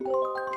you